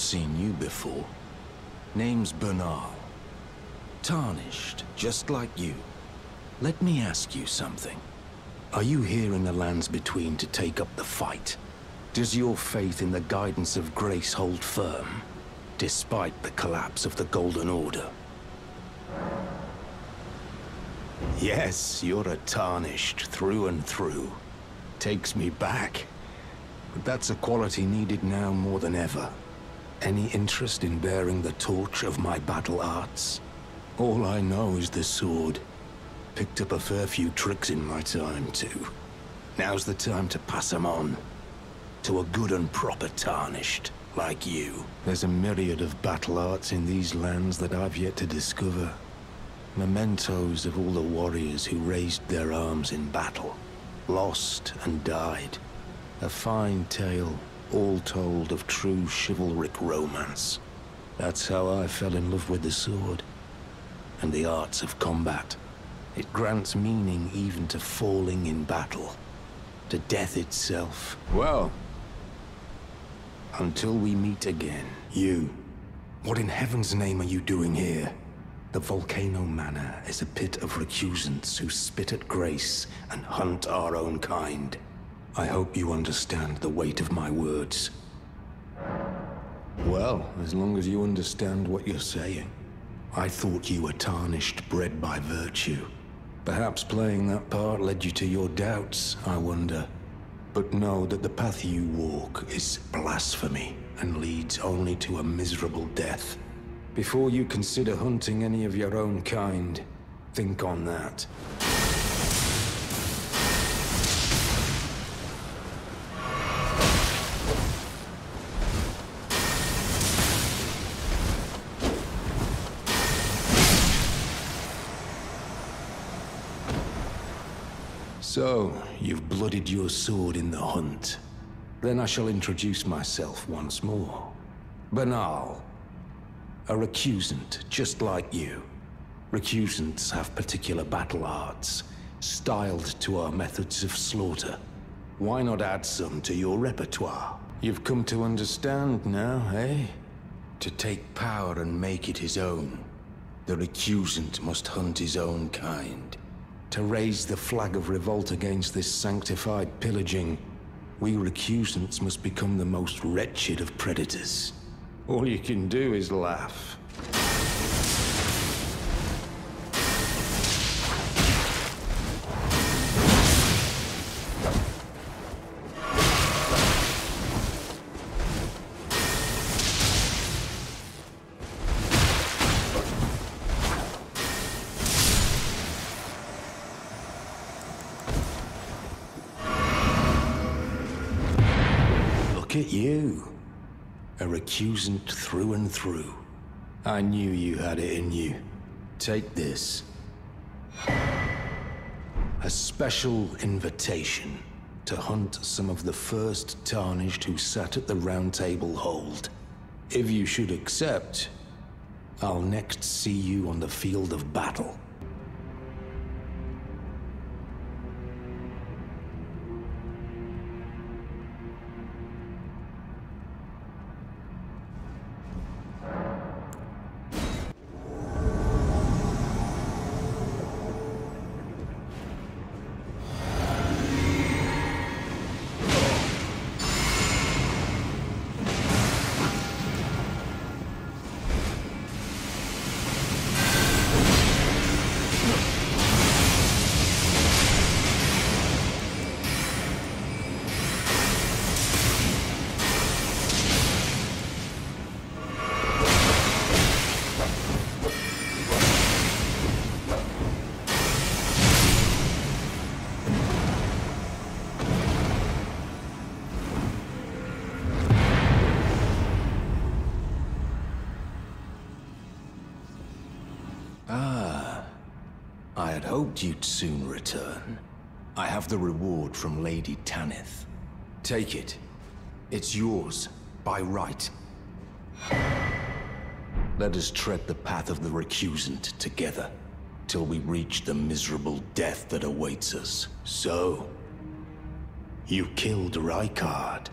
seen you before. Name's Bernahl. Tarnished, just like you. Let me ask you something. Are you here in the lands between to take up the fight? Does your faith in the guidance of grace hold firm, despite the collapse of the Golden Order? Yes, you're a tarnished through and through. Takes me back. But that's a quality needed now more than ever. Any interest in bearing the torch of my battle arts? All I know is the sword. Picked up a fair few tricks in my time, too. Now's the time to pass them on. To a good and proper tarnished, like you. There's a myriad of battle arts in these lands that I've yet to discover. Mementos of all the warriors who raised their arms in battle. Lost and died. A fine tale, all told of true chivalric romance. That's how I fell in love with the sword. And the arts of combat. It grants meaning even to falling in battle. To death itself. Well, until we meet again. You, what in heaven's name are you doing here? The Volcano Manor is a pit of recusants who spit at grace and hunt our own kind. I hope you understand the weight of my words. Well, as long as you understand what you're saying. I thought you were tarnished, bred by virtue. Perhaps playing that part led you to your doubts, I wonder. But know that the path you walk is blasphemy and leads only to a miserable death. Before you consider hunting any of your own kind, think on that. So, you've blooded your sword in the hunt. Then I shall introduce myself once more. Bernahl, a recusant, just like you. Recusants have particular battle arts, styled to our methods of slaughter. Why not add some to your repertoire? You've come to understand now, eh? To take power and make it his own. The recusant must hunt his own kind. To raise the flag of revolt against this sanctified pillaging, we recusants must become the most wretched of predators. All you can do is laugh. Look at you. A recusant through and through. I knew you had it in you. Take this. A special invitation to hunt some of the first tarnished who sat at the round table hold. If you should accept, I'll next see you on the field of battle. I had hoped you'd soon return. I have the reward from Lady Tanith. Take it. It's yours, by right. Let us tread the path of the recusant together, till we reach the miserable death that awaits us. So, you killed Rykard.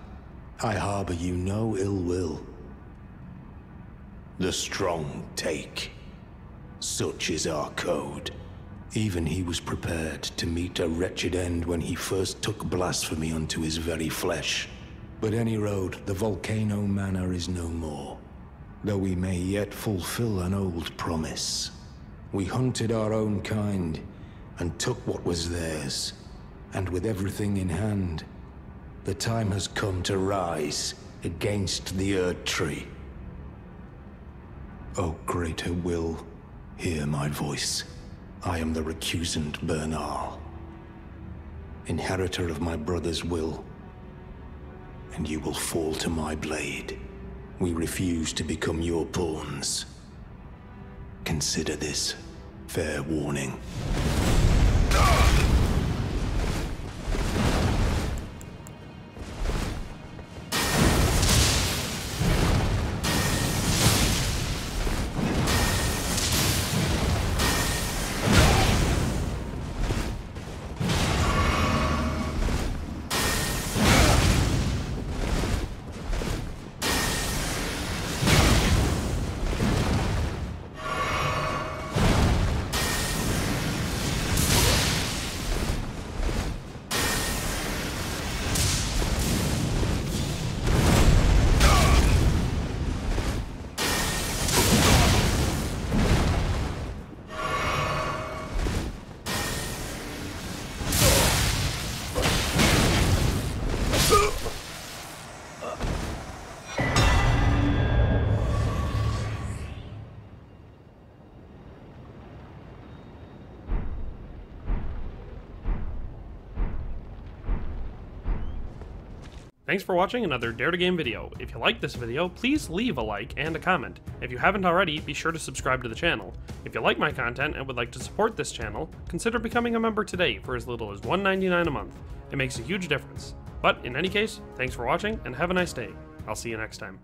I harbor you no ill will. The strong take. Such is our code. Even he was prepared to meet a wretched end when he first took blasphemy unto his very flesh. But any road, the Volcano Manor is no more. Though we may yet fulfill an old promise. We hunted our own kind, and took what was theirs. And with everything in hand, the time has come to rise against the Erd Tree. O greater will, hear my voice. I am the recusant Bernahl, inheritor of my brother's will, and you will fall to my blade. We refuse to become your pawns. Consider this fair warning. Thanks for watching another Dare to Game video. If you liked this video, please leave a like and a comment. If you haven't already, be sure to subscribe to the channel. If you like my content and would like to support this channel, consider becoming a member today for as little as $1.99 a month. It makes a huge difference. But in any case, thanks for watching and have a nice day. I'll see you next time.